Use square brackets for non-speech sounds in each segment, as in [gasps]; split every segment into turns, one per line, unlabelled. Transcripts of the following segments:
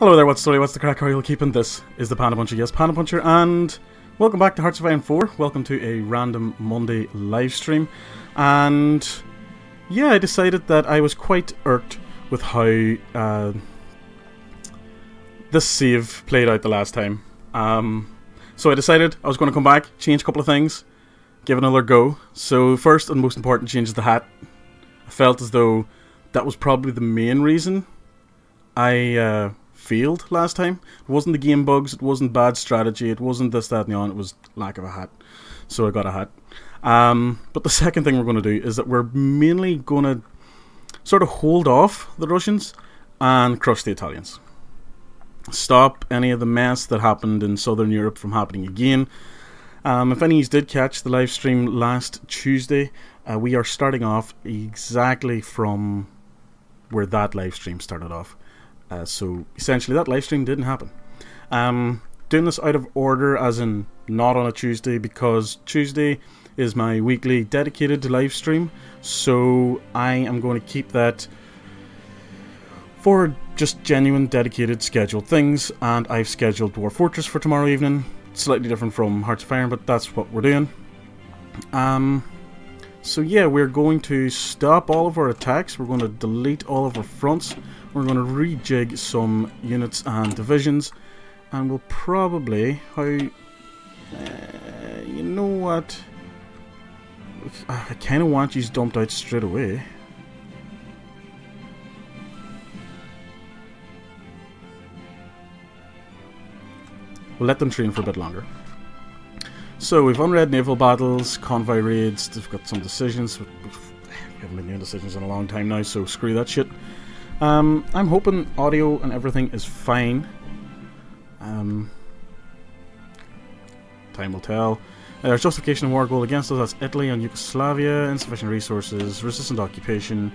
Hello there, what's the story, what's the crack, how are you keeping? This is the Panda Puncher, yes, Panda Puncher, and welcome back to Hearts of Iron 4. Welcome to a random Monday live stream. And yeah, I decided that I was quite irked with how uh, this save played out the last time. Um, so I decided I was going to come back, change a couple of things, give another go. So first and most important, change the hat. I felt as though that was probably the main reason I uh, failed last time. It wasn't the game bugs, it wasn't bad strategy, it wasn't this, that, and the on, it was lack of a hat. So I got a hat. Um, but the [laughs] second thing we're going to do is that we're mainly going to sort of hold off the Russians and crush the Italians. Stop any of the mess that happened in Southern Europe from happening again. Um, if any of you did catch the live stream last Tuesday, uh, we are starting off exactly from where that live stream started off. Uh, so essentially, that live stream didn't happen. Um, doing this out of order, as in not on a Tuesday, because Tuesday is my weekly dedicated live stream. So I am going to keep that for just genuine, dedicated, scheduled things. And I've scheduled Dwarf Fortress for tomorrow evening. Slightly different from Hearts of Iron, but that's what we're doing. Um, so yeah, we're going to stop all of our attacks. We're going to delete all of our fronts. We're going to rejig some units and divisions. And we'll probably... How... Uh, you know what? I kind of want these dumped out straight away. We'll let them train for a bit longer. So we've unread naval battles, convoy raids, they've got some decisions. We haven't been doing decisions in a long time now, so screw that shit. Um, I'm hoping audio and everything is fine. Um, time will tell. Uh, there's justification of war goal against us, that's Italy and Yugoslavia, insufficient resources, resistant occupation,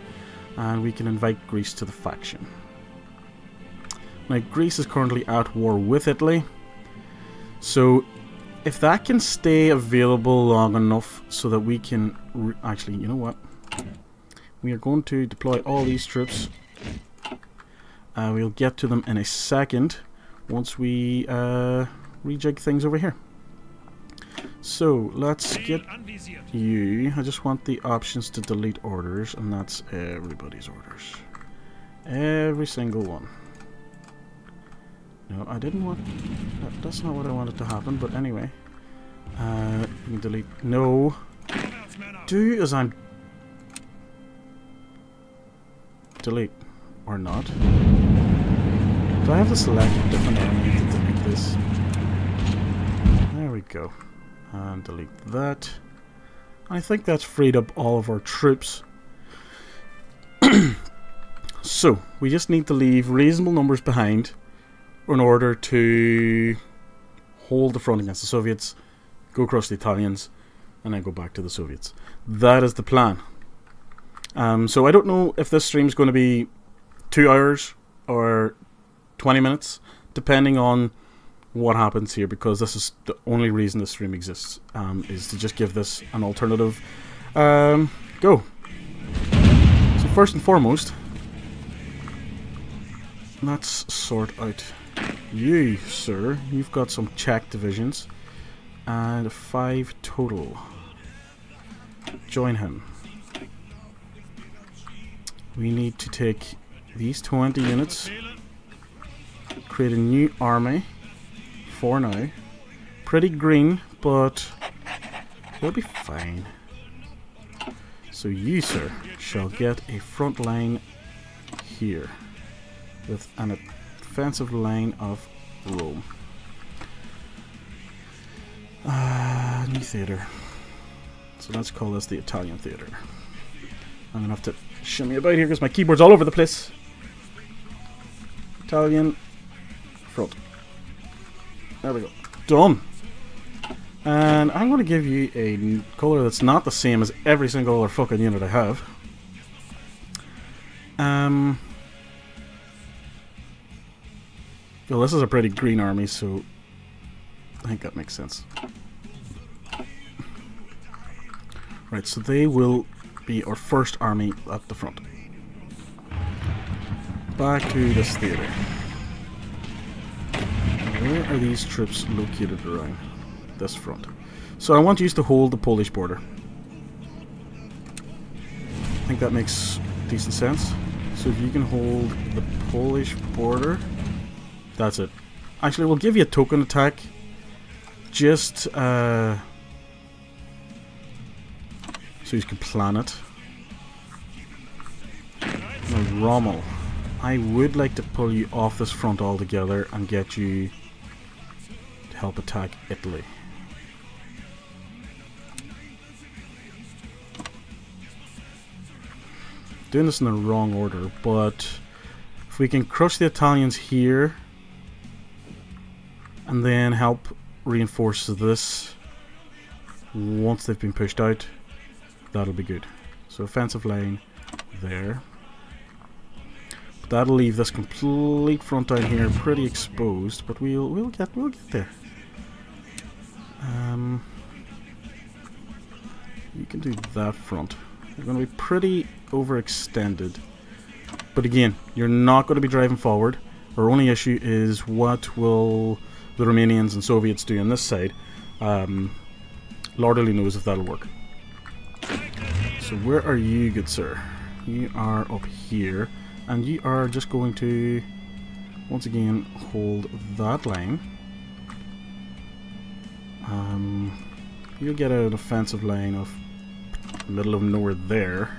and we can invite Greece to the faction. Now, Greece is currently at war with Italy, so if that can stay available long enough so that we can... actually, you know what? We are going to deploy all these troops. Uh, we'll get to them in a second once we uh, rejig things over here. So, let's get you. I just want the options to delete orders, and that's everybody's orders. Every single one. No, I didn't want... That, that's not what I wanted to happen, but anyway. Uh, delete... No. Do as I'm... Delete. Or not. Do I have to select a different army to delete this? There we go. And delete that. I think that's freed up all of our troops. [clears throat] so, we just need to leave reasonable numbers behind in order to hold the front against the Soviets, go across the Italians, and then go back to the Soviets. That is the plan. Um, so I don't know if this stream is going to be two hours or 20 minutes, depending on what happens here, because this is the only reason this stream exists, um, is to just give this an alternative um, go. So first and foremost, let's sort out you, sir. You've got some Czech divisions. And five total. Join him. We need to take these 20 units, create a new army for now. Pretty green, but they'll be fine. So you, sir, shall get a front line here with an offensive line of Rome. Uh, new theatre. So let's call this the Italian theatre. I'm gonna have to shimmy about here because my keyboard's all over the place. Italian There we go. Done. And I'm going to give you a colour that's not the same as every single other fucking unit I have. Um, well, this is a pretty green army, so I think that makes sense. Right, so they will be our first army at the front. Back to this theatre. Where are these troops located around this front? So I want you to hold the Polish border. I think that makes decent sense. So if you can hold the Polish border, that's it. Actually, we'll give you a token attack. Just, uh... So you can plan it. Now, Rommel. I would like to pull you off this front altogether and get you help attack Italy. Doing this in the wrong order, but if we can crush the Italians here and then help reinforce this once they've been pushed out, that'll be good. So offensive line there. But that'll leave this complete front down here pretty exposed, but we'll we'll get we'll get there. Um, you can do that front. You're going to be pretty overextended. But again, you're not going to be driving forward. Our only issue is what will the Romanians and Soviets do on this side. Um, Lord only knows if that'll work. So where are you, good sir? You are up here. And you are just going to, once again, hold that line. Um, you'll get an offensive line of middle of nowhere there.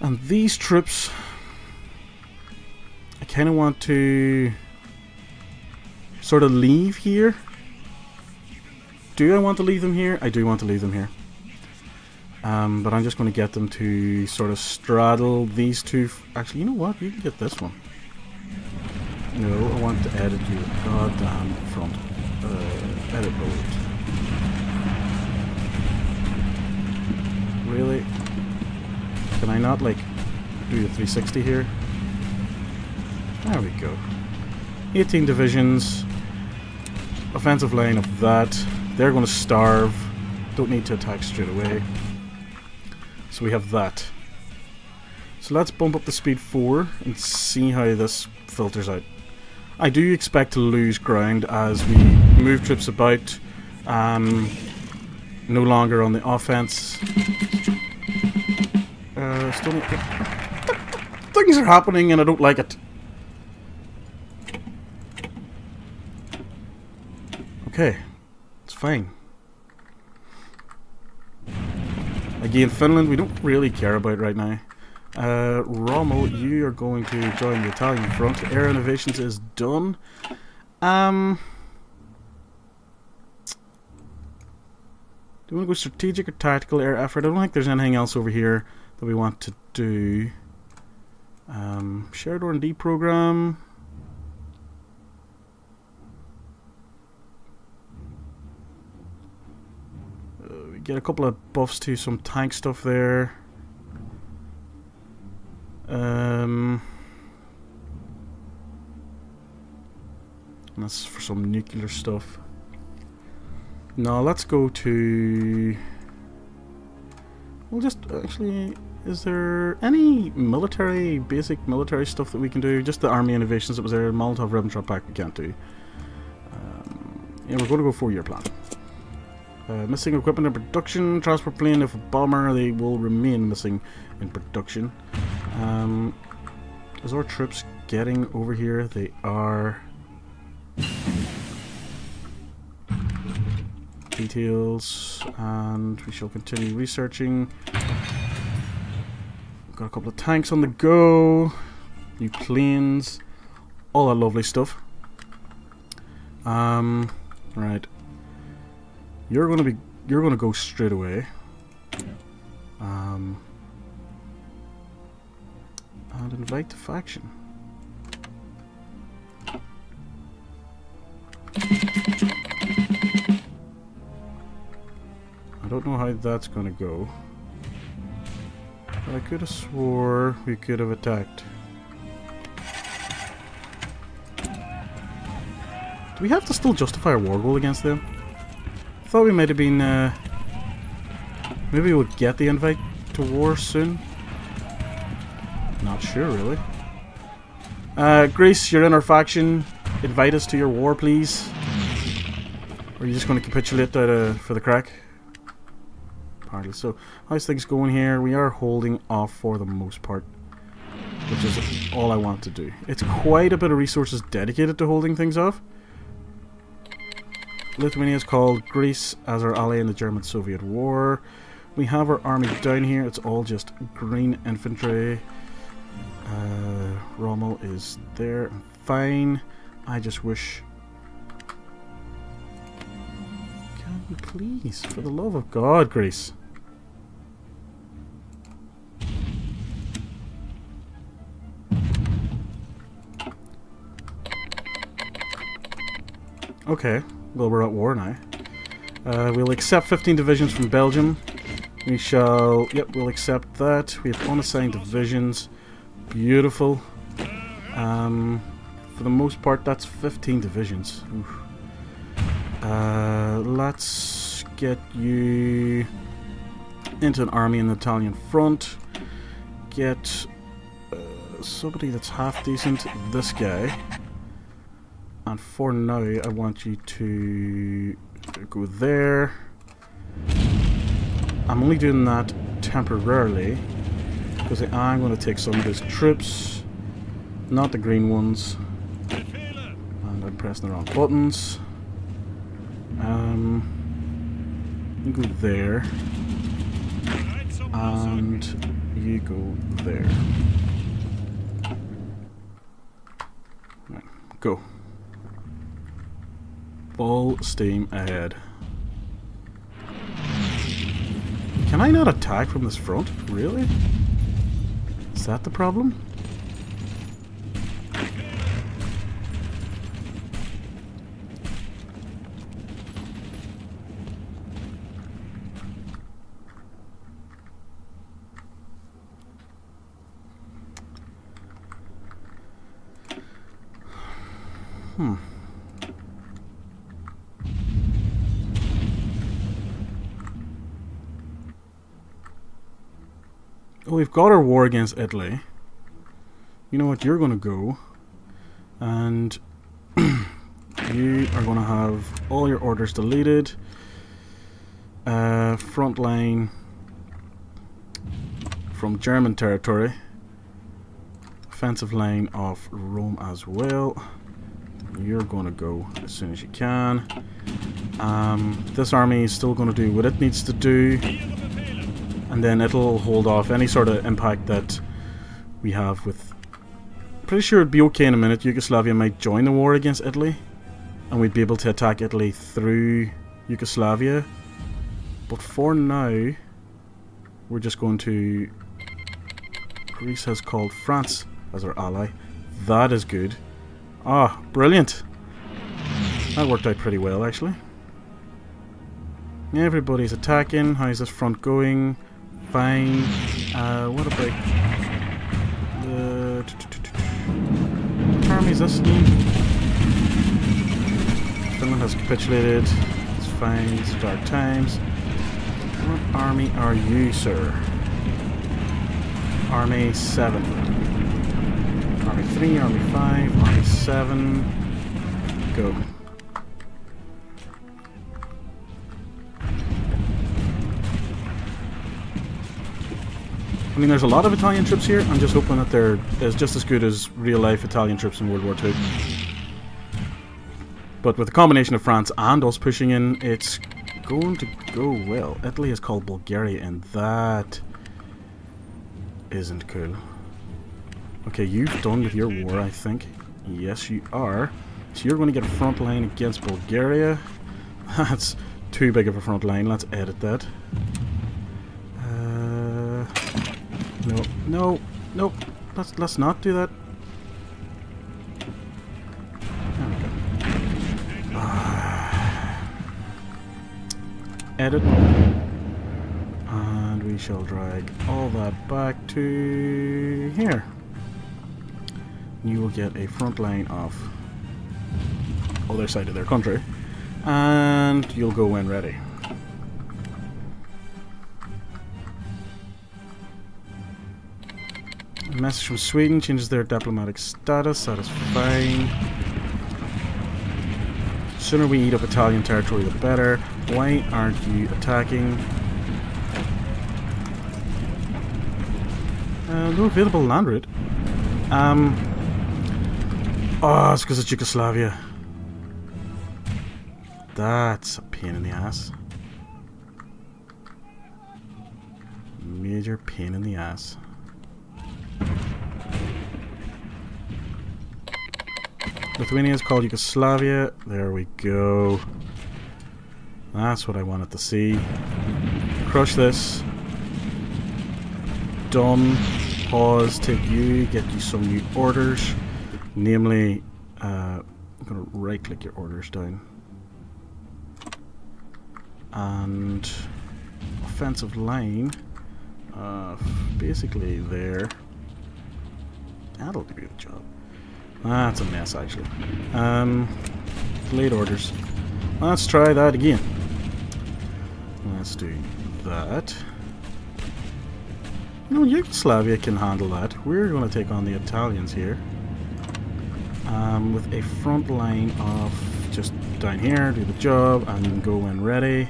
And these troops, I kind of want to sort of leave here. Do I want to leave them here? I do want to leave them here. Um, but I'm just going to get them to sort of straddle these two. Actually, you know what? You can get this one. No, I want to edit your goddamn front. Uh. Really? Can I not, like, do the 360 here? There we go. 18 divisions. Offensive line of that. They're going to starve. Don't need to attack straight away. So we have that. So let's bump up the speed 4 and see how this filters out. I do expect to lose ground as we move trips about. Um, no longer on the offense. Uh, Things are happening and I don't like it. Okay, it's fine. Again, Finland we don't really care about right now. Uh, Rommel, you are going to join the Italian front. Air Innovations is done. Um... Do we want to go strategic or tactical air effort? I don't think there's anything else over here that we want to do. Um, shared R&D program. Uh, we get a couple of buffs to some tank stuff there. Um, that's for some nuclear stuff. Now let's go to... We'll just actually... Is there any military, basic military stuff that we can do? Just the army innovations that was there, Molotov-Ribbentrop Pact we can't do. Um, yeah, we're going to go four-year plan. Uh, missing equipment in production, transport plane, if a bomber, they will remain missing in production. Um, is our troops getting over here? They are details and we shall continue researching. Got a couple of tanks on the go, new planes, all that lovely stuff. Um, right. You're gonna be, you're gonna go straight away. Um, and invite the faction. I don't know how that's gonna go. But I could have swore we could have attacked. Do we have to still justify a war goal against them? I thought we might have been, uh, Maybe we would get the invite to war soon? Not sure, really. Uh, Greece, you're in our faction. invite us to your war, please? Or are you just going to capitulate uh, for the crack? Partly. So, how's things going here? We are holding off for the most part. Which is all I want to do. It's quite a bit of resources dedicated to holding things off. Lithuania is called Greece as our ally in the German-Soviet War. We have our army down here. It's all just green infantry. Uh, Rommel is there. Fine. I just wish... please, for the love of God, Greece. Okay, well we're at war now. Uh, we'll accept 15 divisions from Belgium. We shall... Yep, we'll accept that. We have unassigned divisions. Beautiful. Um, for the most part, that's 15 divisions. Uh, let's get you into an army in the Italian front. Get uh, somebody that's half decent. This guy. And for now, I want you to go there. I'm only doing that temporarily because I'm going to take some of his troops, not the green ones. And I'm pressing the wrong buttons. Um, you go there, and you go there. Go. Full steam ahead. Can I not attack from this front? Really? Is that the problem? Hmm. we've got our war against Italy. You know what? You're going to go. And [clears throat] you are going to have all your orders deleted. Uh, front line from German territory. Offensive line of Rome as well. You're going to go as soon as you can. Um, this army is still going to do what it needs to do and then it'll hold off any sort of impact that we have with... Pretty sure it'd be okay in a minute. Yugoslavia might join the war against Italy, and we'd be able to attack Italy through Yugoslavia. But for now, we're just going to... Greece has called France as our ally. That is good. Ah, brilliant. That worked out pretty well, actually. Everybody's attacking. How's this front going? fine. Uh, what about the what army is this again? Finland has capitulated. It's fine. It's dark times. What army are you, sir? Army 7. Army 3, Army 5, Army 7. Go. I mean, there's a lot of Italian troops here. I'm just hoping that they're as just as good as real-life Italian troops in World War II. But with the combination of France and us pushing in, it's going to go well. Italy is called Bulgaria, and that isn't cool. Okay, you've done with your war, I think. Yes, you are. So you're going to get a front line against Bulgaria. [laughs] That's too big of a front line. Let's edit that. Uh, no, no, nope. Let's let's not do that. Ah. Edit. And we shall drag all that back to here. You will get a front line of other side of their country. And you'll go when ready. message from Sweden changes their diplomatic status. That is fine. Sooner we eat up Italian territory, the better. Why aren't you attacking? Uh, no available land route. Um. Oh, it's because of Yugoslavia. That's a pain in the ass. Major pain in the ass. Lithuania is called Yugoslavia. There we go. That's what I wanted to see. Crush this. Done. Pause. Take you. Get you some new orders. Namely, uh, I'm going to right click your orders down. And offensive line. Uh, basically there. That'll do the job. That's a mess, actually. Um, late orders. Let's try that again. Let's do that. You know, Yugoslavia can handle that. We're going to take on the Italians here. Um, with a front line of just down here, do the job, and go when ready.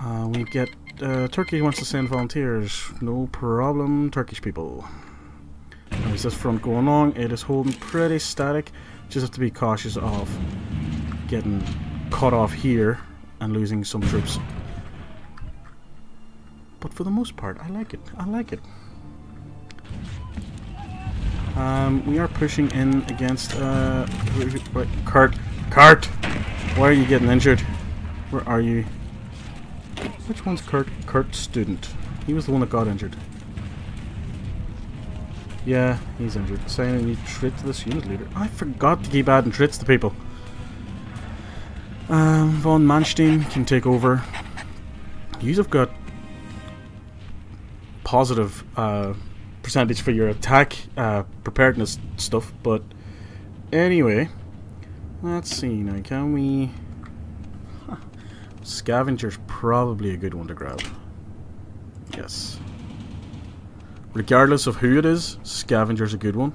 Uh, we get... Uh, Turkey wants to send volunteers. No problem, Turkish people. How's this front going along? It is holding pretty static. Just have to be cautious of getting cut off here and losing some troops. But for the most part, I like it. I like it. Um, we are pushing in against... Uh, wait, Kurt! Kurt! Why are you getting injured? Where are you? Which one's Kurt? Kurt Student. He was the one that got injured. Yeah, he's injured. Assign a new trait to this unit leader. I forgot to keep adding traits to people. Um, von Manstein can take over. You have got positive uh, percentage for your attack uh, preparedness stuff, but anyway, let's see now. Can we? Huh. Scavenger's probably a good one to grab. Yes. Regardless of who it is, Scavenger's a good one.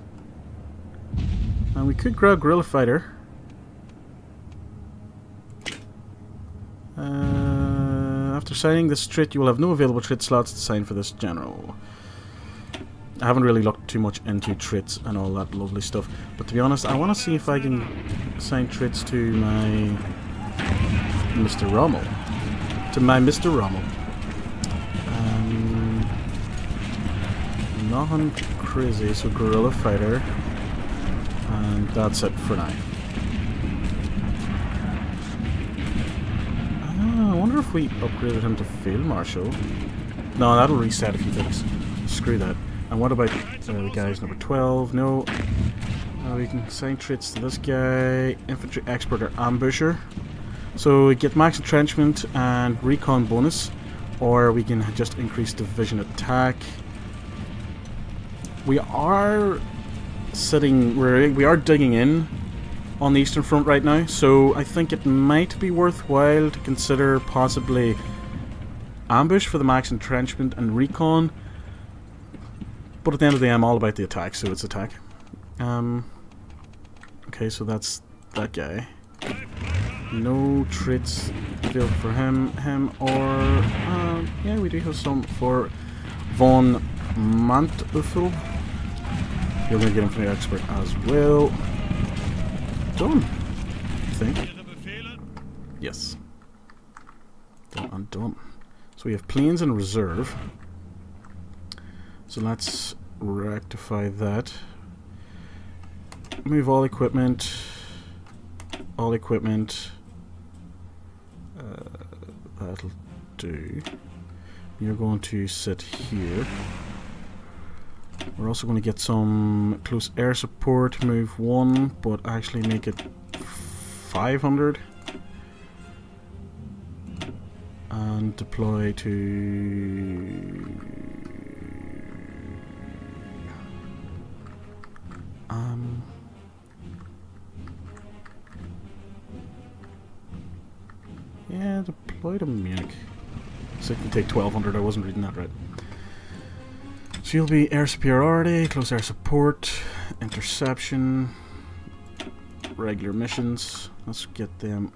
And we could grab Guerrilla Fighter. Uh, after signing this trait, you will have no available trait slots to sign for this general. I haven't really looked too much into traits and all that lovely stuff. But to be honest, I want to see if I can assign traits to my Mr. Rommel. To my Mr. Rommel. nothing crazy, so Guerrilla Fighter. And that's it for now. Uh, I wonder if we upgraded him to Field Marshal. No, that'll reset if he does. Screw that. And what about uh, the guys number 12? No. Uh, we can assign traits to this guy. Infantry Expert or Ambusher. So we get max entrenchment and recon bonus. Or we can just increase division attack we are sitting, we're, we are digging in on the Eastern Front right now, so I think it might be worthwhile to consider possibly ambush for the max entrenchment and recon. But at the end of the day, I'm all about the attack, so it's attack. Um, okay, so that's that guy. No traits built for him, him, or uh, yeah, we do have some for Von Manteuffel. You're going to get him from the expert as well. Done. I think. Yes. Done and done. So we have planes in reserve. So let's rectify that. Move all equipment. All equipment. Uh, that'll do. You're going to sit here. We're also going to get some close air support, move 1, but actually make it 500. And deploy to... Deploy to Munich. So it can take 1200, I wasn't reading that right. So you'll be air superiority, close air support, interception. regular missions. Let's get them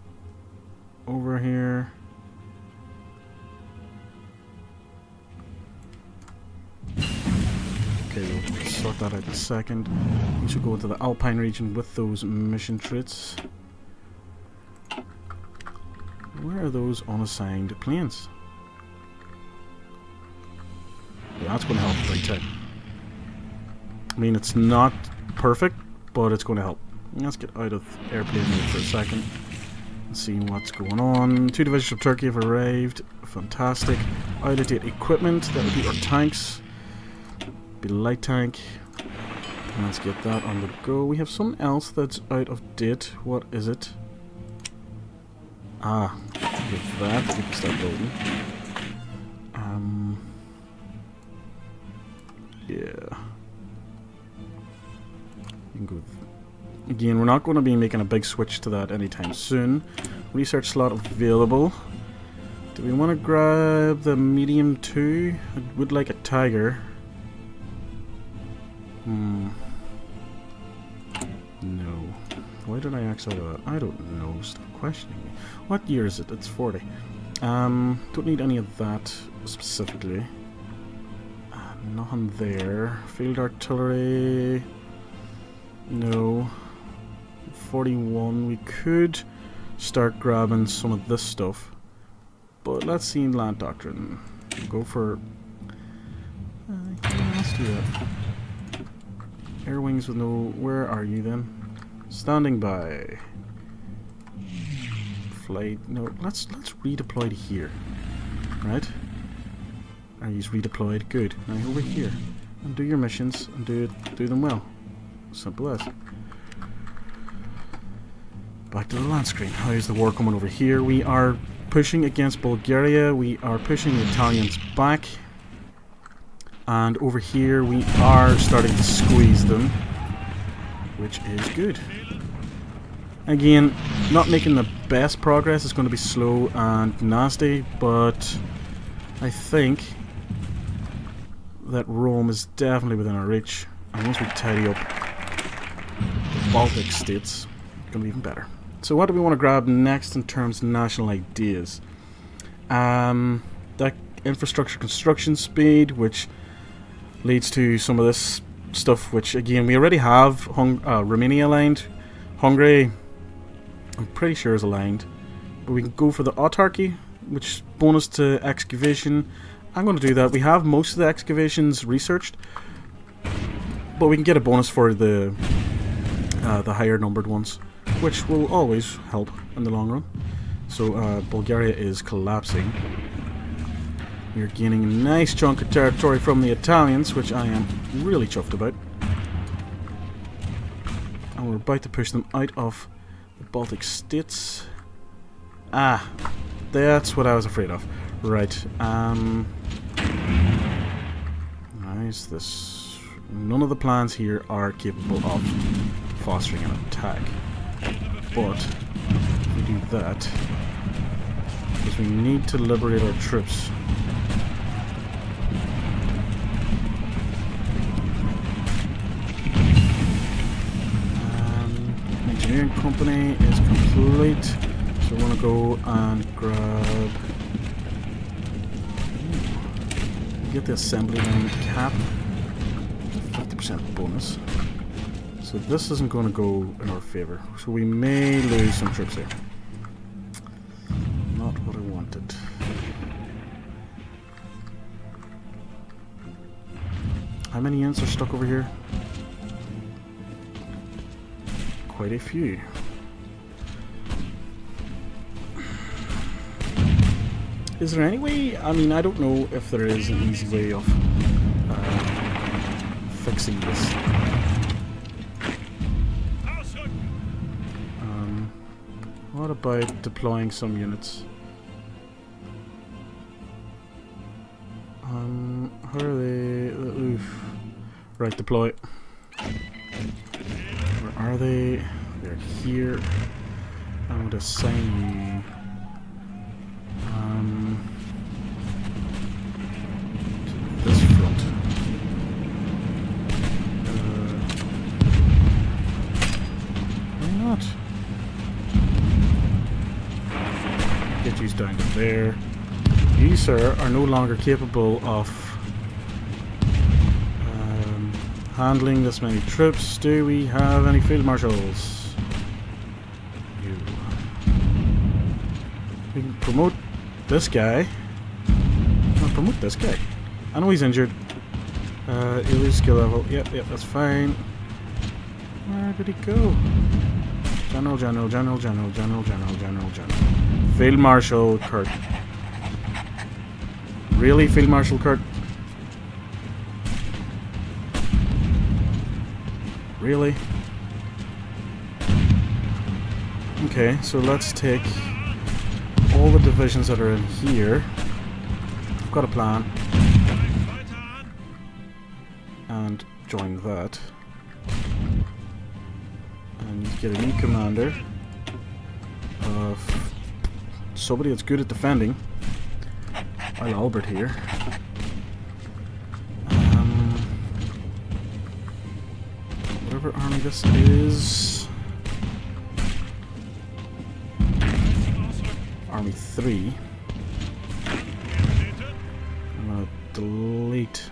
over here. Okay, we'll sort that out in a second. We should go into the Alpine region with those mission traits. Where are those unassigned planes? That's going to help. I mean, it's not perfect, but it's going to help. Let's get out of airplane mode for a second and see what's going on. Two divisions of Turkey have arrived. Fantastic. Out of date equipment. That would be our tanks. Be light tank. Let's get that on the go. We have something else that's out of date. What is it? Ah, with that we can start building. Um, yeah. Again, we're not going to be making a big switch to that anytime soon. Research slot available. Do we want to grab the medium 2? I would like a tiger. Why did I X out of? I don't know. Stop questioning me. What year is it? It's 40. Um, don't need any of that specifically. Uh, nothing there. Field artillery. No. 41. We could start grabbing some of this stuff. But let's see land doctrine. Go for... Uh, let's do that. Air wings with no... Where are you then? Standing by. Flight... No, let's let's redeploy to here. Right? Are you redeployed? Good. Now over here. And do your missions and do do them well. Simple as. Back to the land screen. How's the war coming over here? We are pushing against Bulgaria. We are pushing the Italians back. And over here we are starting to squeeze them. Which is good. Again, not making the best progress. It's going to be slow and nasty. But I think that Rome is definitely within our reach. And once we tidy up the Baltic states, it's going to be even better. So what do we want to grab next in terms of national ideas? Um, that infrastructure construction speed, which leads to some of this stuff, which again we already have Hung uh, Romania aligned. Hungary, I'm pretty sure is aligned. But we can go for the autarky, which bonus to excavation. I'm going to do that. We have most of the excavations researched, but we can get a bonus for the uh, the higher numbered ones which will always help in the long run. So uh, Bulgaria is collapsing. We're gaining a nice chunk of territory from the Italians, which I am really chuffed about. And we're about to push them out of the Baltic states. Ah, that's what I was afraid of. Right, um... Nice, this... None of the plans here are capable of fostering an attack. But we do that, because we need to liberate our troops. Engineering company is complete, so we want to go and grab. Get the assembly line cap, 50% bonus. So this isn't going to go in our favor. So we may lose some troops here. Not what I wanted. How many units are stuck over here? Quite a few. Is there any way? I mean, I don't know if there is an easy way of uh, fixing this. What about deploying some units? Um, how are they? Oof. Right, deploy are they? They're here. I would assign you um, to this front. Uh, why not? Get these down to there. You, sir, are no longer capable of handling this many troops. Do we have any field marshals? You. We can promote this guy. Promote this guy. I know he's injured. Uh, you lose skill level. Yep, yep, that's fine. Where did he go? General, General, General, General, General, General, General, General. Field Marshal Kurt. Really, Field Marshal Kurt? Really? Okay, so let's take all the divisions that are in here. I've got a plan. And join that. And get a new commander of somebody that's good at defending. While Albert here. Army this is. Army 3. I'm gonna delete.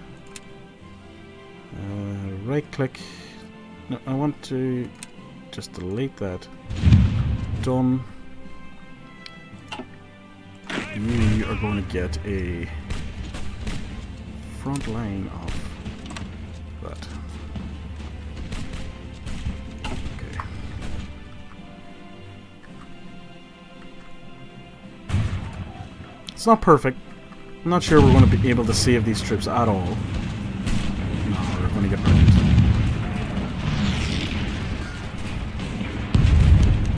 Uh, right click. No, I want to just delete that. Done. You are going to get a front line of that. It's not perfect. I'm not sure we're going to be able to save these troops at all. No, we're going to get burned.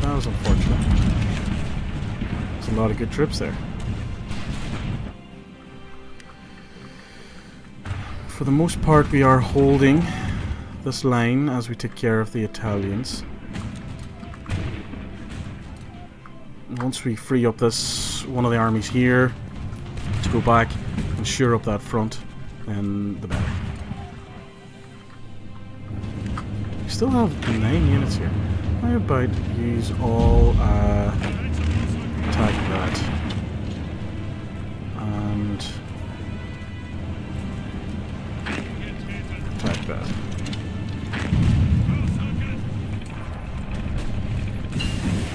That was unfortunate. There's a lot of good troops there. For the most part we are holding this line as we take care of the Italians. Once we free up this one of the armies here to go back and shore up that front, then the better. We still have nine units here. How about use all uh, attack that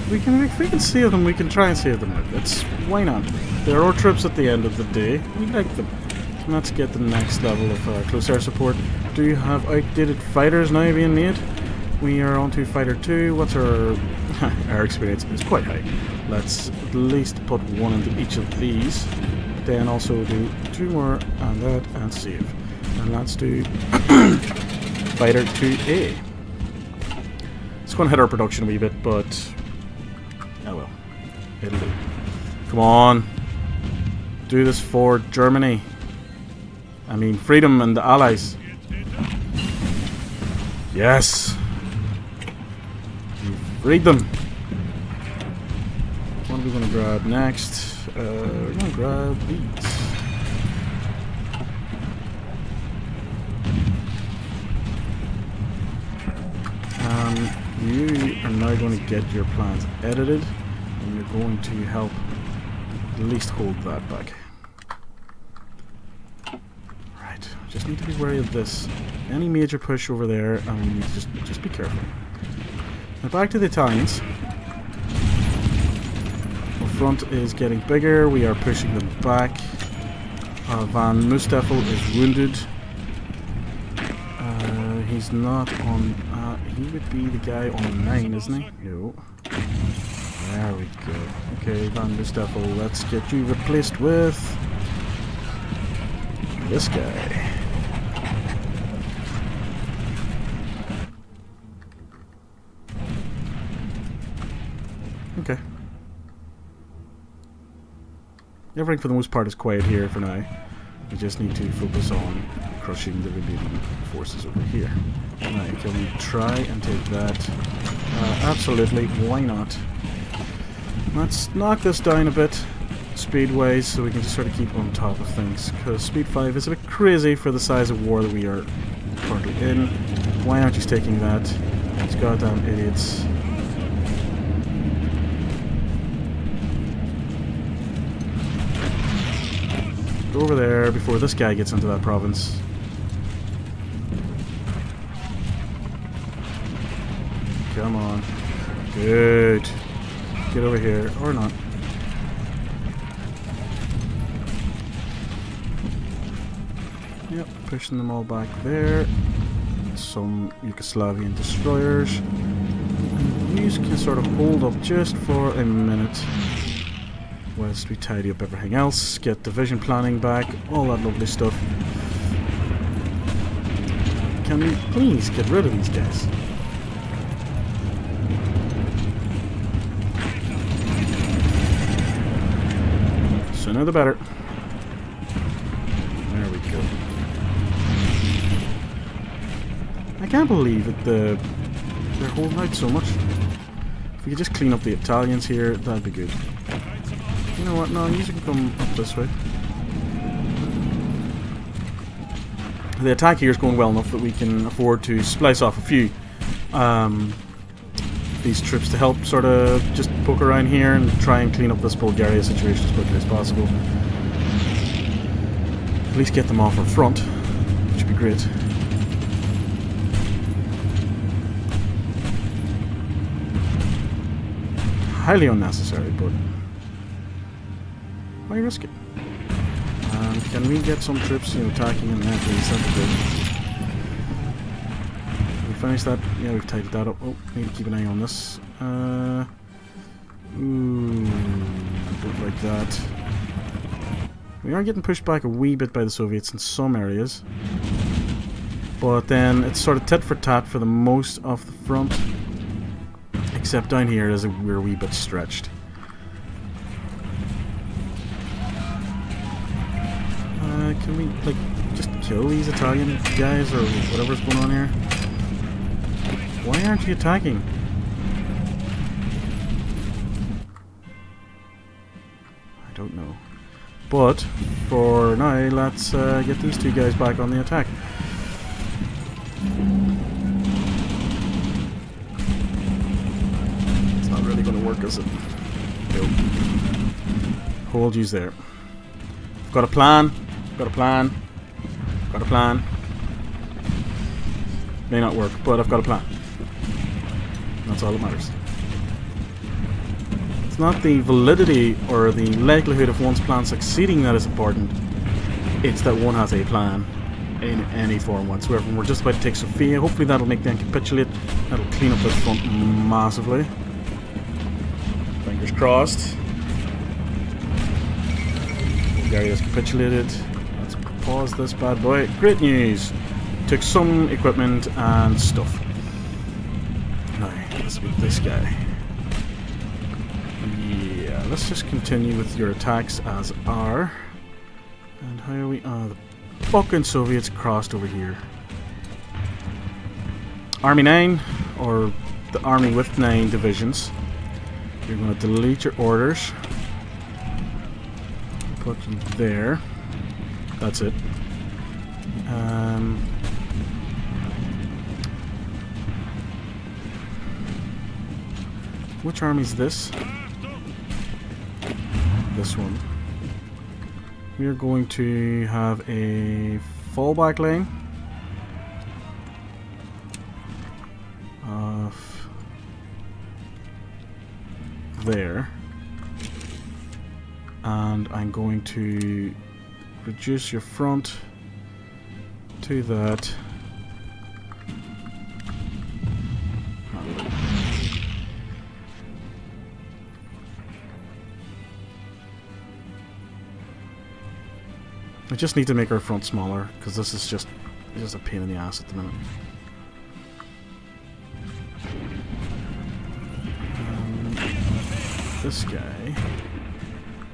We can if we can save them, we can try and save them. It's why not? There are trips at the end of the day. We like them. Let's get the next level of uh, close air support. Do you have outdated fighters now being made? We are on to fighter two. What's our [laughs] our experience is quite high. Let's at least put one into each of these. Then also do two more and that and save. And let's do [coughs] fighter 2A. It's going to hit our production a wee bit, but oh well. It'll do. Come on. Do this for Germany. I mean, freedom and the Allies. Yes. Read them. What are we going to grab next? Uh, we're going to grab these. Um, you are now going to get your plans edited, you're going to help at least hold that back. Right, just need to be wary of this. Any major push over there, to just just be careful. Now back to the Italians. The front is getting bigger. We are pushing them back. Uh, Van Mustafel is wounded. Uh, he's not on. Uh, he would be the guy on nine, isn't he? No. There we go. Okay, Van Mustafel, let's get you replaced with this guy. Okay. Everything for the most part is quiet here for now. We just need to focus on crushing the remaining forces over here. Now, can we try and take that? Uh, absolutely, why not? Let's knock this down a bit speed-wise so we can just sort of keep on top of things. Because speed 5 is a bit crazy for the size of war that we are currently in. Why aren't you taking that? These goddamn idiots. Go over there before this guy gets into that province. Come on. Good. Get over here. Or not. Yep, pushing them all back there. Some Yugoslavian destroyers. These can sort of hold up just for a minute whilst we tidy up everything else, get division planning back, all that lovely stuff. Can we please get rid of these guys? Sooner the better. There we go. I can't believe that the they're holding out so much. If we could just clean up the Italians here, that'd be good. You know what? No, you can come up this way. The attack here is going well enough that we can afford to splice off a few um, these troops to help sort of just poke around here and try and clean up this Bulgaria situation as quickly as possible. At least get them off our front, which would be great. Highly unnecessary, but why risk it? Um, can we get some troops, you know, attacking and that please? That'd be good. Finish that. Yeah, we've tidied that up. Oh, need to keep an eye on this. Uh, ooh, don't like that. We are getting pushed back a wee bit by the Soviets in some areas. But then it's sort of tit for tat for the most of the front. Except down here is a, we're a wee bit stretched. can we, like, just kill these Italian guys or whatever's going on here? Why aren't you attacking? I don't know. But, for now, let's uh, get these two guys back on the attack. It's not really going to work, is it? Nope. Hold yous there. I've got a plan. Got a plan. Got a plan. May not work, but I've got a plan. That's all that matters. It's not the validity or the likelihood of one's plan succeeding that is important. It's that one has a plan in any form whatsoever. And we're just about to take Sofia. Hopefully that'll make them capitulate. That'll clean up this front massively. Fingers crossed. Bulgaria's capitulated Let's pause this bad boy. Great news! Took some equipment and stuff. Now, let's this guy. Yeah, let's just continue with your attacks as are. And how are we? Oh, the fucking Soviets crossed over here. Army 9, or the army with 9 divisions. You're going to delete your orders. Put them there. That's it. Um, which army is this? This one. We are going to have a fallback lane of there and I'm going to reduce your front to that. Just need to make our front smaller because this is just just a pain in the ass at the minute. Um, this guy.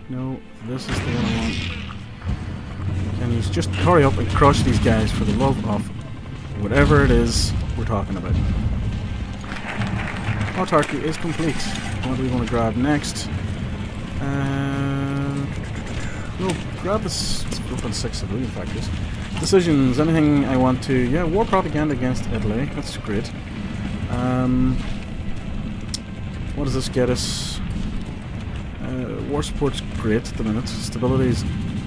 No, this is the one I want. And he's just hurry up and crush these guys for the love of whatever it is we're talking about. Autarky is complete. What do we want to grab next? Uh, we'll grab this open six civilian factors. Decisions, anything I want to... Yeah, war propaganda against Italy. That's great. Um, what does this get us? Uh, war support's great at the minute. Stability is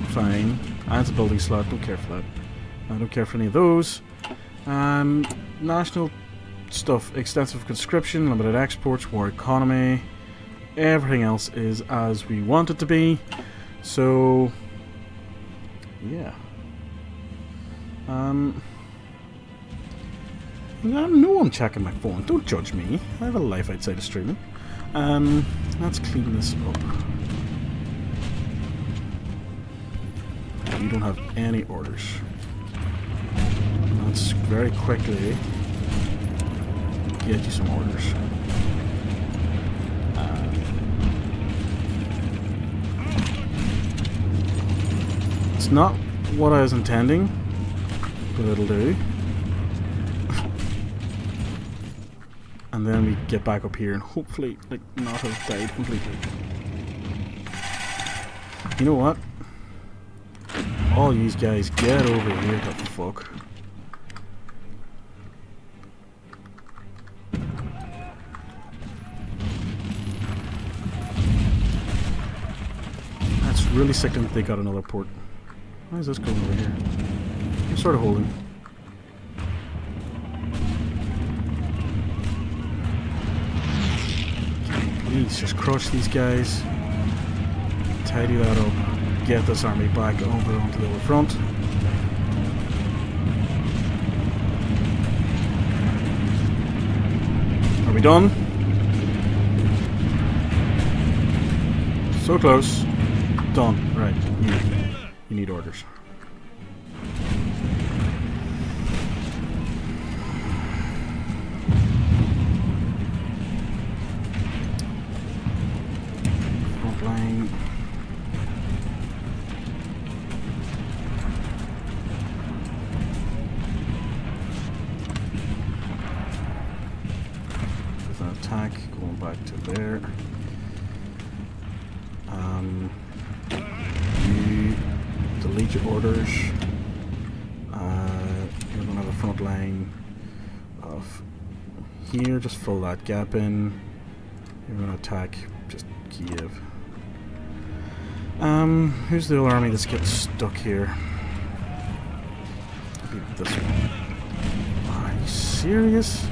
fine. It's a building slot, don't care for that. I don't care for any of those. Um, national stuff, extensive conscription, limited exports, war economy. Everything else is as we want it to be. So, yeah. Um, I know I'm checking my phone. Don't judge me. I have a life outside of streaming. Um, let's clean this up. You don't have any orders. Let's very quickly get you some orders. Not what I was intending, but it'll do. [laughs] and then we get back up here and hopefully like not have died completely. You know what? All these guys get over here the fuck. That's really sickening they got another port. Why is this going over here? I'm sort of holding. Please, just crush these guys. Tidy that up. Get this army back over onto the front. Are we done? So close. Done. Right. You, need orders. Fill that gap in. You're gonna attack just Kiev. Um, who's the other army that's getting stuck here? This one. Are you serious?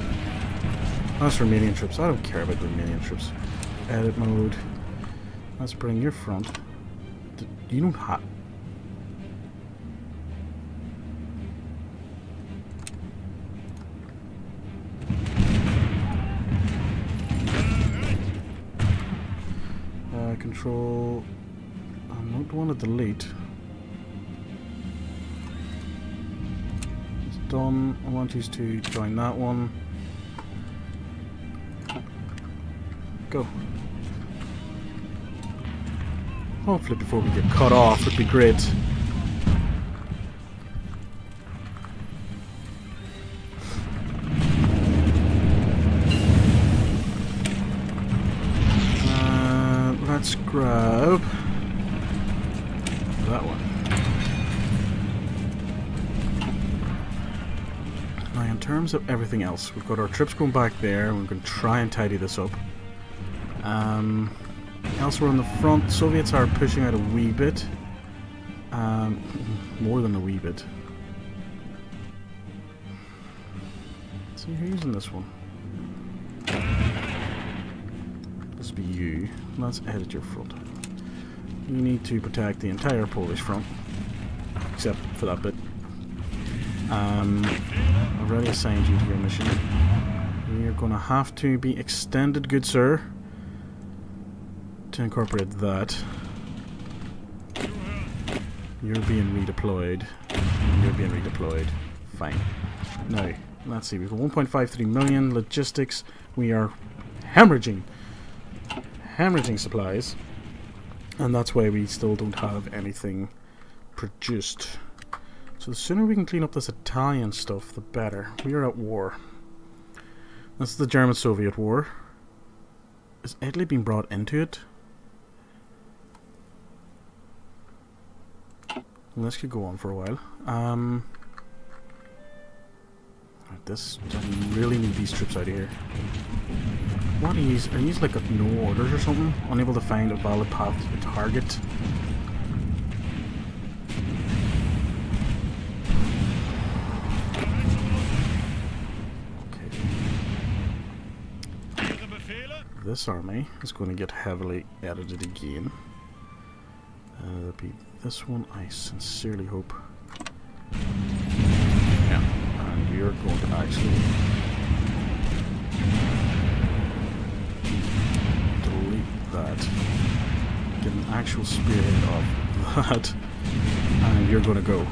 That's Romanian troops. I don't care about the Romanian troops. Edit mode. Let's bring your front. You don't have. Uh, control. I don't want to delete. It's done. I want you to join that one. Go. Hopefully before we get cut off would be great. Uh, let's grab terms of everything else, we've got our trips going back there, we're going to try and tidy this up. Um, Elsewhere on the front, Soviets are pushing out a wee bit. Um, more than a wee bit. See who's using this one. This be you. Let's edit your front. You need to protect the entire Polish front, except for that bit. Um, I've already assigned you to your mission. You're gonna have to be extended, good sir to incorporate that. You're being redeployed. You're being redeployed. Fine. Now, let's see. We've got 1.53 million logistics. We are hemorrhaging. Hemorrhaging supplies. And that's why we still don't have anything produced. So the sooner we can clean up this Italian stuff, the better. We are at war. This is the German-Soviet War. Is Italy being brought into it? This could go on for a while. Um, this doesn't really need these troops out of here. What are these? Are these like no orders or something? Unable to find a valid path to target. This army is going to get heavily edited again. Uh, be this one, I sincerely hope. Yeah, and we're going to actually delete that. Get an actual spearhead of [laughs] that, and you're going to go.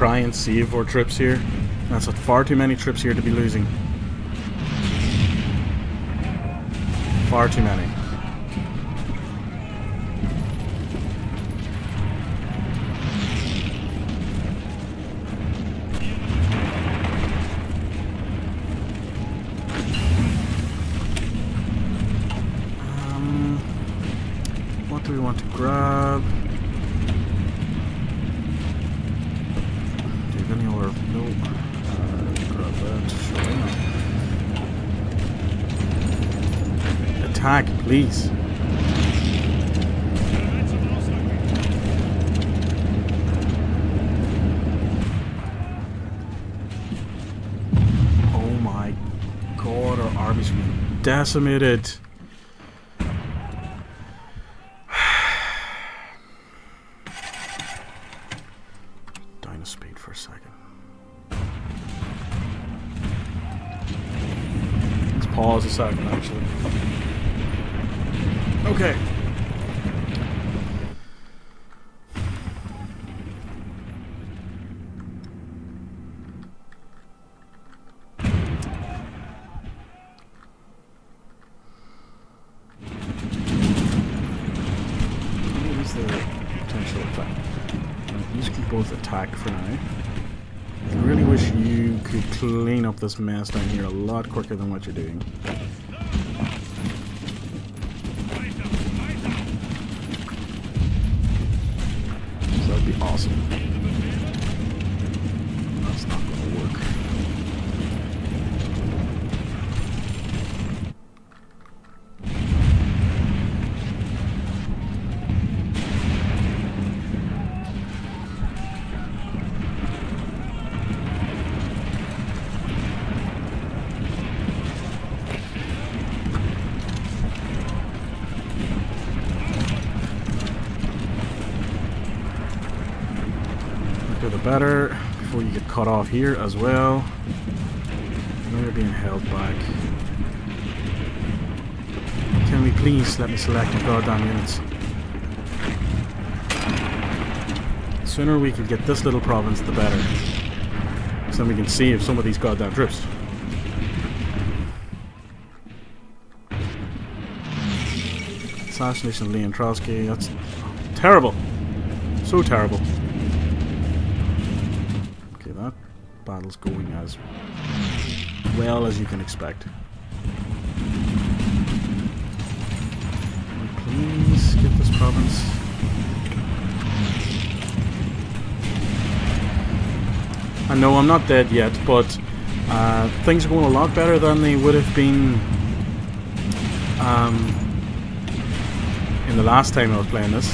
Try and save our trips here. That's far too many trips here to be losing. Far too many. Please. Oh my god, our army's decimated. This mess down here a lot quicker than what you're doing. Here as well. Now you're being held back. Can we please let me select the goddamn units? Sooner we can get this little province, the better. So then we can save some of these goddamn troops. Assassination of Leon Trotsky, that's terrible. So terrible. Battle's going as well as you can expect. Please get this province. I know I'm not dead yet, but uh, things are going a lot better than they would have been um, in the last time I was playing this.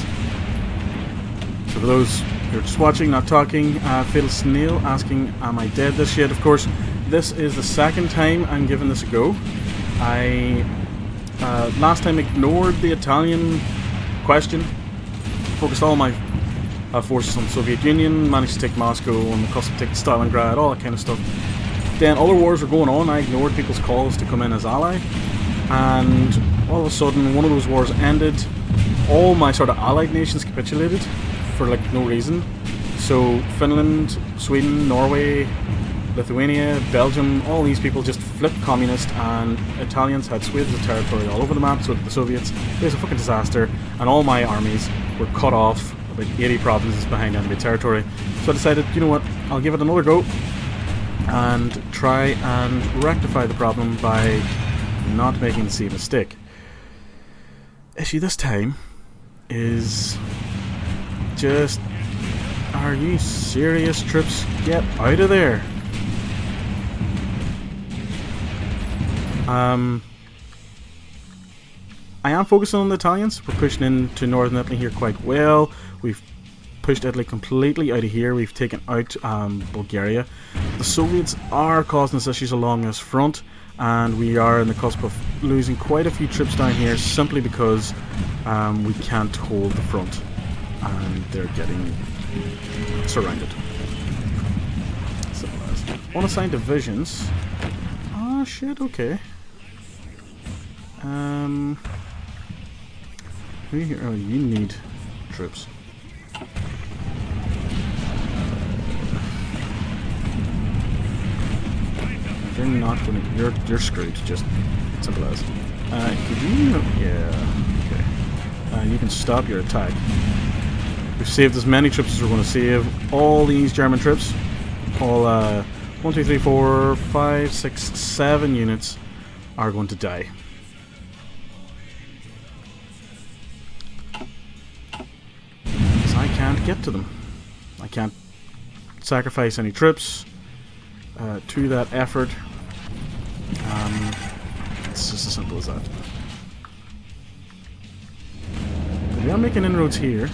So for those you're just watching, not talking. Uh, Fatal Snail asking, am I dead this yet? Of course, this is the second time I'm giving this a go. I uh, last time ignored the Italian question, focused all my uh, forces on the Soviet Union, managed to take Moscow and the custom take Stalingrad, all that kind of stuff. Then other wars were going on, I ignored people's calls to come in as ally, and all of a sudden one of those wars ended, all my sort of allied nations capitulated, for like no reason. So Finland, Sweden, Norway, Lithuania, Belgium, all these people just flipped communist and Italians had swathes of territory all over the map, so the Soviets. It was a fucking disaster and all my armies were cut off about 80 provinces behind enemy territory. So I decided, you know what, I'll give it another go and try and rectify the problem by not making the same mistake. Issue this time is just... Are you serious, Trips? Get out of there! Um... I am focusing on the Italians. We're pushing into northern Italy here quite well. We've pushed Italy completely out of here. We've taken out um, Bulgaria. The Soviets are causing us issues along this front, and we are in the cusp of losing quite a few trips down here simply because um, we can't hold the front and they're getting surrounded. Simple as. Divisions. Oh shit, okay. Um, who here? Oh, you need troops. You're not gonna. You're you're screwed. Just simple as. Uh, could you? Yeah. Okay. Uh, you can stop your attack. We've saved as many trips as we're going to save. All these German trips. all uh, one, two, three, four, five, six, seven units are going to die. Because I can't get to them. I can't sacrifice any trips uh, to that effort. Um, it's just as simple as that. But we are making inroads here.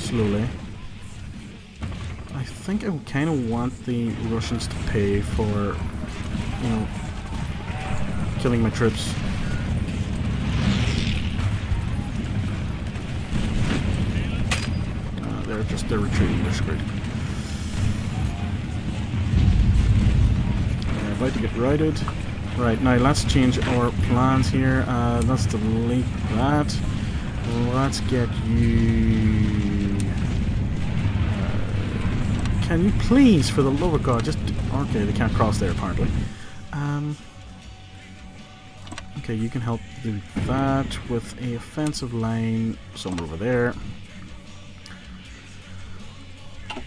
Slowly. I think I kind of want the Russians to pay for, you know, killing my troops. Uh, they're just, they're retreating, they're screwed. They're about to get routed. Right, now let's change our plans here. Uh, let's delete that. Let's get you... Uh, can you please, for the love of God, just... Okay, they can't cross there, apparently. Um, okay, you can help do that with a offensive line somewhere over there.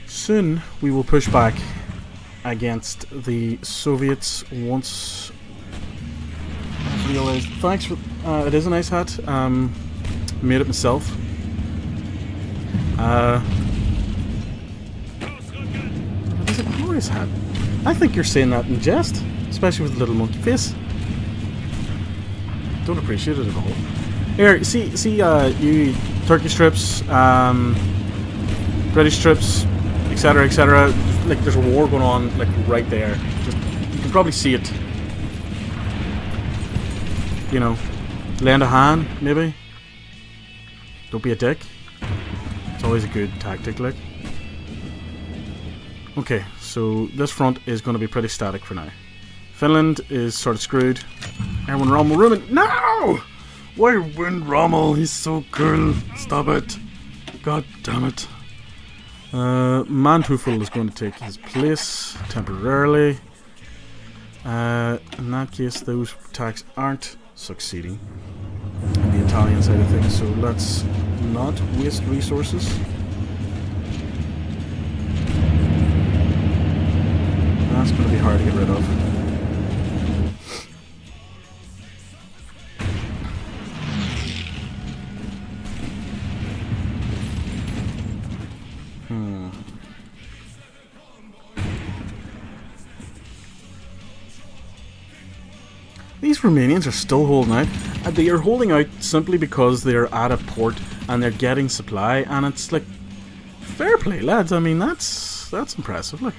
Soon, we will push back against the Soviets once realized. Thanks for. Uh, it is a nice hat. Um, made it myself. Uh, it is a glorious hat. I think you're saying that in jest, especially with the little monkey face. Don't appreciate it at all. Here, see, see, uh, you Turkish trips, um, British trips, etc., etc. Like, there's a war going on, like right there. Just, you can probably see it. You know, lend a hand, maybe. Don't be a dick. It's always a good tactic, like. Okay, so this front is going to be pretty static for now. Finland is sort of screwed. Erwin Rommel ruined. No! Why win Rommel? He's so cool. Stop it. God damn it. Uh, Manteuffel is going to take his place temporarily. Uh, in that case, those attacks aren't succeeding on the Italian side of things, so let's not waste resources. That's going to be hard to get rid of. Hmm. These Romanians are still holding out. Uh, They are holding out simply because they're at a port and they're getting supply, and it's like fair play, lads. I mean, that's that's impressive. Look.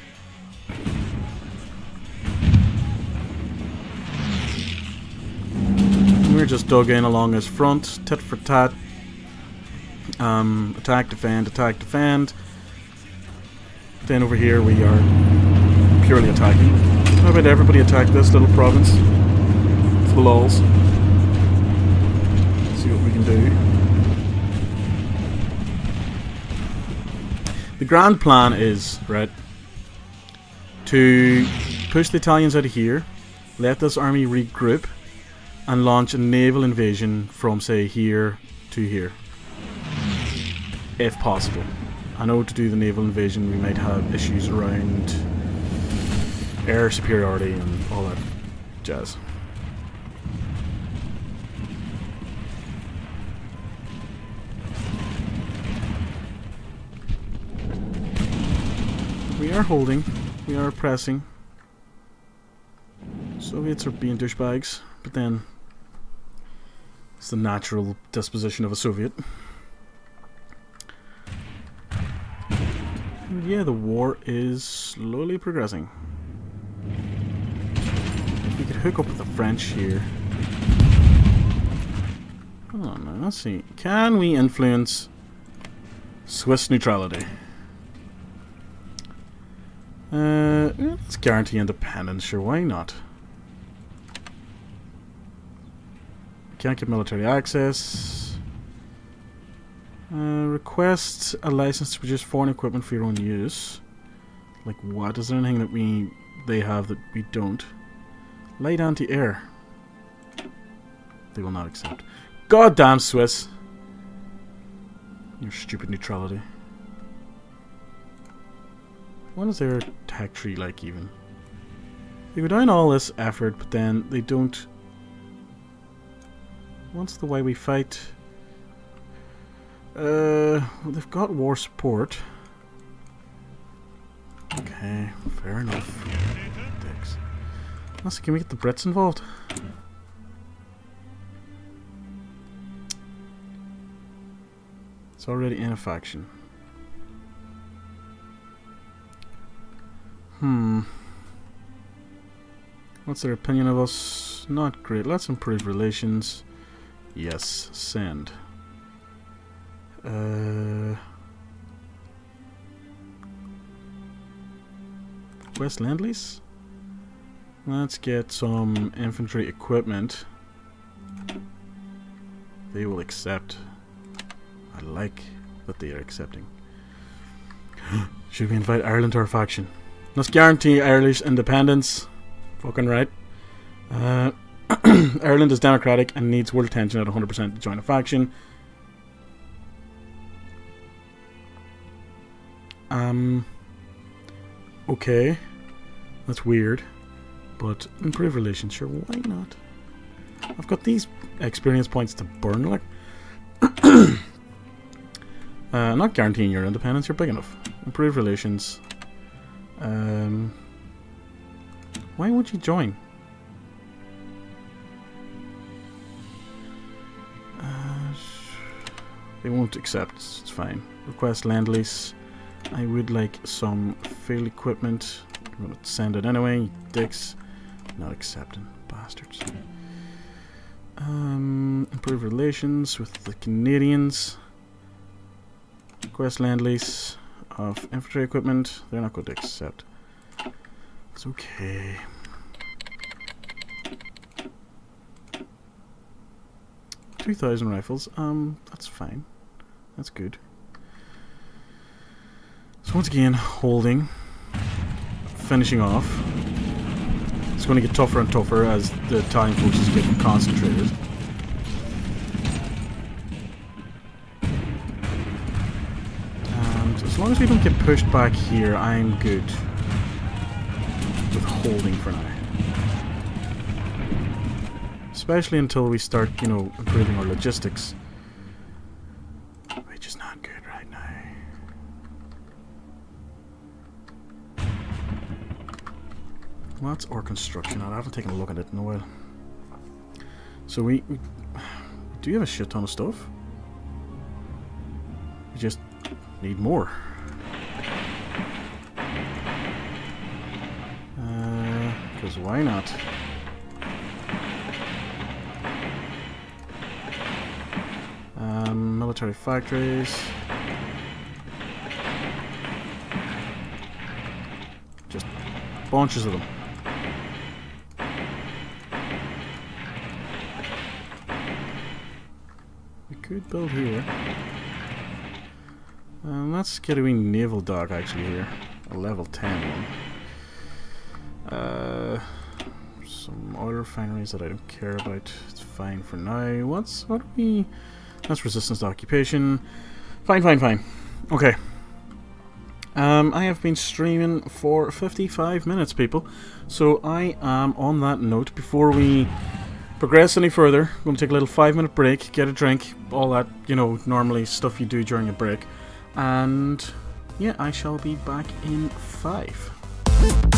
We're just dug in along his front, tit for tat. Um, attack, defend, attack, defend. Then over here we are purely attacking. How about everybody attack this little province? For the lols. See what we can do. The grand plan is, right, to push the Italians out of here, let this army regroup, and launch a naval invasion from, say, here to here. If possible. I know to do the naval invasion we might have issues around air superiority and all that jazz. We are holding. We are pressing. Soviets are being douchebags, but then it's the natural disposition of a Soviet. And yeah, the war is slowly progressing. If we could hook up with the French here. Hold on let's see. Can we influence Swiss neutrality? Uh, let's guarantee independence, sure, why not? Can't get military access. Uh, request a license to produce foreign equipment for your own use. Like what? Is there anything that we they have that we don't? Light anti-air. They will not accept. Goddamn Swiss! Your stupid neutrality. What is their tech tree like even? They go down all this effort, but then they don't What's the way we fight? Uh, well, they've got war support. Okay, fair enough. Dicks. Can we get the Brits involved? It's already in a faction. Hmm. What's their opinion of us? Not great. Let's improve relations. Yes, send. Uh, West? Let's get some infantry equipment. They will accept. I like that they are accepting. [gasps] Should we invite Ireland to our faction? Let's guarantee Irish independence. Fucking right. Uh, [clears throat] Ireland is democratic and needs world attention at 100% to join a faction. Um. Okay. That's weird. But improve relations, sure, why not? I've got these experience points to burn, like. [clears throat] uh, not guaranteeing your independence, you're big enough. Improve relations. Um. Why would you join? They won't accept, it's fine. Request lend lease. I would like some field equipment. I'm gonna send it anyway, dicks. Not accepting, bastards. Um, improve relations with the Canadians. Request lend lease of infantry equipment. They're not going to accept. It's okay. 2,000 rifles. Um, that's fine. That's good. So once again, holding. Finishing off. It's going to get tougher and tougher as the Italian forces get concentrated. And as long as we don't get pushed back here, I'm good with holding for now. Especially until we start, you know, improving our logistics. That's our construction. I haven't taken a look at it in a while. So we, we do have a shit ton of stuff. We just need more. Because uh, why not? Um, military factories. Just bunches of them. Build here. Let's get a wee naval dock actually here. A level 10 one. Uh, some oil refineries that I don't care about. It's fine for now. What's what we that's resistance to occupation. Fine, fine, fine. Okay. Um, I have been streaming for 55 minutes, people. So I am on that note. Before we progress any further, I'm going to take a little five minute break, get a drink, all that, you know, normally stuff you do during a break. And yeah, I shall be back in five.